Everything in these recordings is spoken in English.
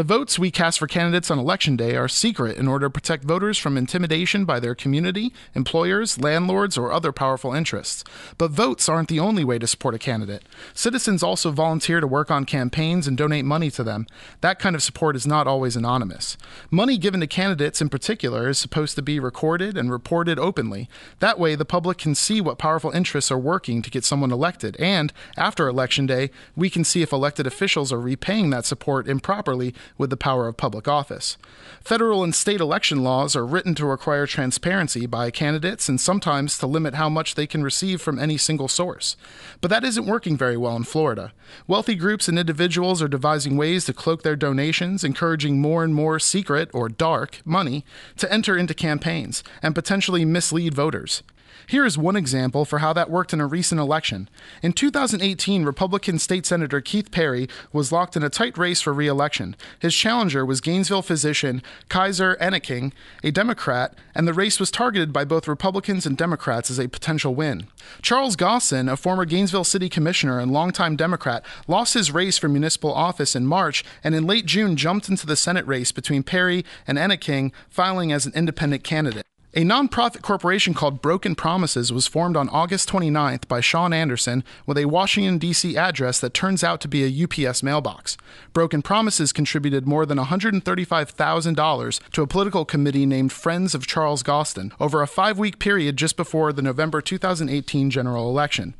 The votes we cast for candidates on election day are secret in order to protect voters from intimidation by their community, employers, landlords, or other powerful interests. But votes aren't the only way to support a candidate. Citizens also volunteer to work on campaigns and donate money to them. That kind of support is not always anonymous. Money given to candidates in particular is supposed to be recorded and reported openly. That way, the public can see what powerful interests are working to get someone elected, and after election day, we can see if elected officials are repaying that support improperly with the power of public office. Federal and state election laws are written to require transparency by candidates and sometimes to limit how much they can receive from any single source. But that isn't working very well in Florida. Wealthy groups and individuals are devising ways to cloak their donations, encouraging more and more secret or dark money to enter into campaigns and potentially mislead voters. Here is one example for how that worked in a recent election. In 2018, Republican State Senator Keith Perry was locked in a tight race for re election. His challenger was Gainesville physician Kayser Enneking, a Democrat, and the race was targeted by both Republicans and Democrats as a potential win. Charles Goston, a former Gainesville City Commissioner and longtime Democrat, lost his race for municipal office in March and in late June jumped into the Senate race between Perry and Enneking, filing as an independent candidate. A nonprofit corporation called Broken Promises was formed on August 29th by Sean Anderson with a Washington, D.C. address that turns out to be a UPS mailbox. Broken Promises contributed more than $135,000 to a political committee named Friends of Charles Goston over a five week period just before the November 2018 general election.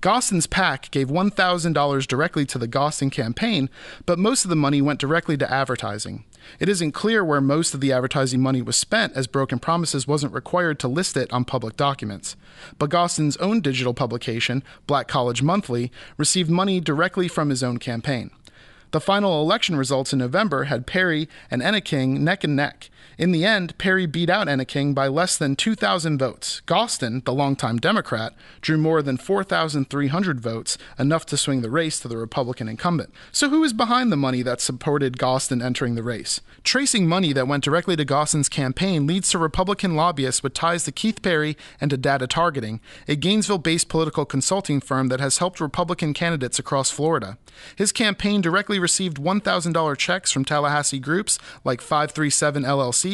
Goston's PAC gave $1,000 directly to the Goston campaign, but most of the money went directly to advertising. It isn't clear where most of the advertising money was spent, as Broken Promises wasn't required to list it on public documents. But Goston's own digital publication, Black College Monthly, received money directly from his own campaign. The final election results in November had Perry and Enneking neck and neck. In the end, Perry beat out Enneking by less than 2,000 votes. Goston, the longtime Democrat, drew more than 4,300 votes, enough to swing the race to the Republican incumbent. So, who is behind the money that supported Goston entering the race? Tracing money that went directly to Goston's campaign leads to Republican lobbyists with ties to Keith Perry and to Data Targeting, a Gainesville based political consulting firm that has helped Republican candidates across Florida. His campaign directly received $1,000 checks from Tallahassee groups like 537 LLC,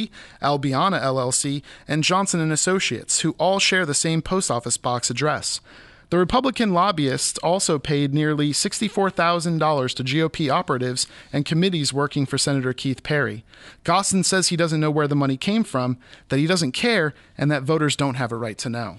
Albiana LLC, and Johnson and Associates, who all share the same post office box address. The Republican lobbyists also paid nearly $64,000 to GOP operatives and committees working for Senator Keith Perry. Goston says he doesn't know where the money came from, that he doesn't care, and that voters don't have a right to know.